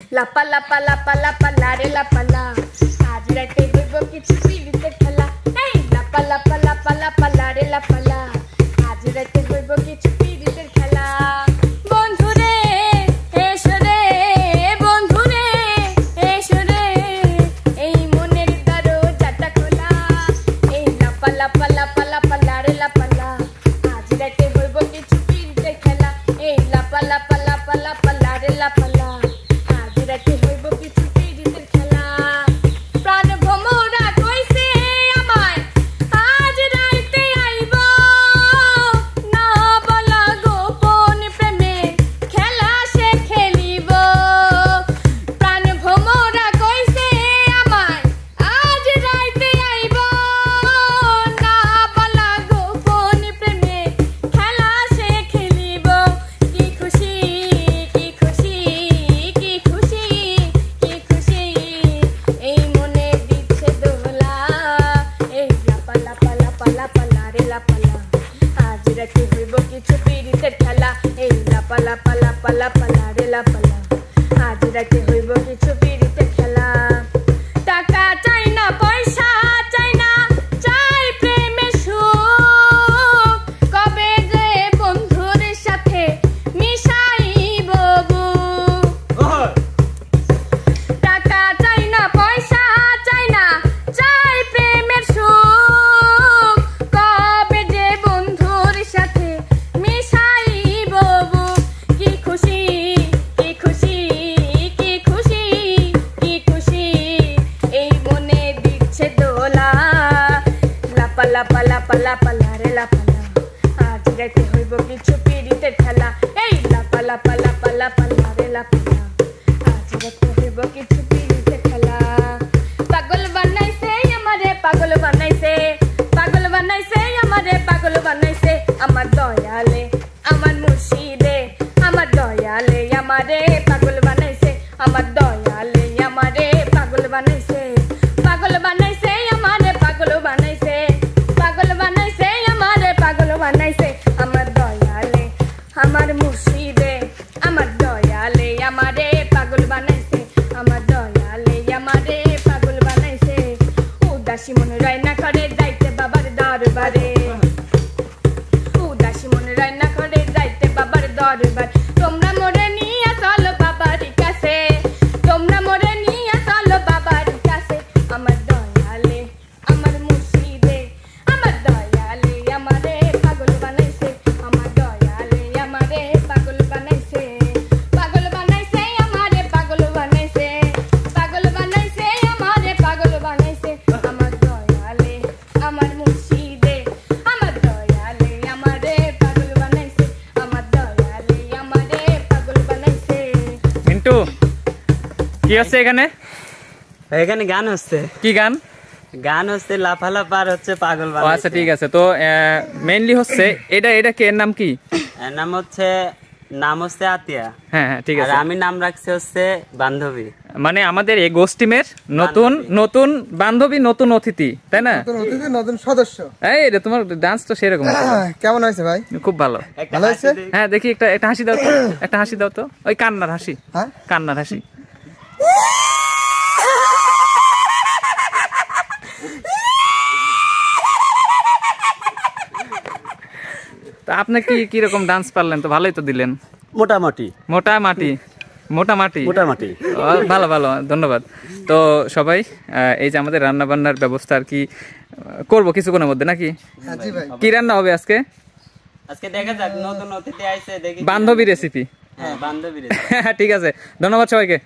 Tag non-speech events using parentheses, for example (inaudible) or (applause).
লাপা লাপা লাপা লাপা লারে লাপা লা আজ রাতে হইব কিছু পিড়িতে খেলা এই লাপা লাপা লাপা লাপা এই লাপা লাপা লাপা লাপা লারে লাপালা আজ রাতে হইব কিছু লাপা পালা পালা রে লা লাপা লা। আজ রাতে হইব কিছু পিড়িতে খেলা এই লা পালা পালা পালা পালা রে লা। আজ রাতে হইব কিছু পিড়িতে খেলা পাগল বানাইছে, আমারে পাগল বানাইছে পাগল বানাইছে, আমারে পাগল বানাইছে আমার দয়ালে উদাসী মনে রান্না করে যাইতে বাবার দরবার কি হচ্ছে এখানে? এখানে গান হচ্ছে। কি গান? গান হচ্ছে লাফালাফ আর হচ্ছে পাগল আচ্ছা ঠিক আছে। তো মেইনলি হচ্ছে এটা এটা কে এর নাম কি? এর নাম হচ্ছে নাম হচ্ছে আতিয়া। হ্যাঁ হ্যাঁ ঠিক আর আছে। আমি নাম রাখছি হচ্ছে বান্ধবী। মানে আমাদের এই গোষ্ঠীমের নতুন নতুন বান্ধবী নতুন অতিথি তাই না? নতুন অতিথি নতুন সদস্য। এই রে তোমার ডান্স তো সেরকম। (coughs) কেমন হয়েছে ভাই? খুব ভালো। ভালো হয়েছে? হ্যাঁ দেখি একটা একটা হাসি দাও তো একটা হাসি দাও তো। ওই কান্নার হাসি। হ্যাঁ? কান্নার হাসি। তা আপনি কি কি রকম ডান্স পারলেন? তো ভালোই তো দিলেন। মোটামুটি। মোটা মাটি মোটা মাটি মোটামুটি। ও, ভালো ভালো ধন্যবাদ। তো সবাই এই যে আমাদের রান্না বান্নার ব্যবস্থা আর কি করব কিছুক্ষণের মধ্যে নাকি? হ্যাঁ জি ভাই। কি রান্না হবে আজকে? আজকে দেখা যাক নতুন অতিথি আইছে দেখি বান্ধবী রেসিপি হ্যাঁ বান্ধবী (laughs) ঠিক আছে ধন্যবাদ সবাইকে।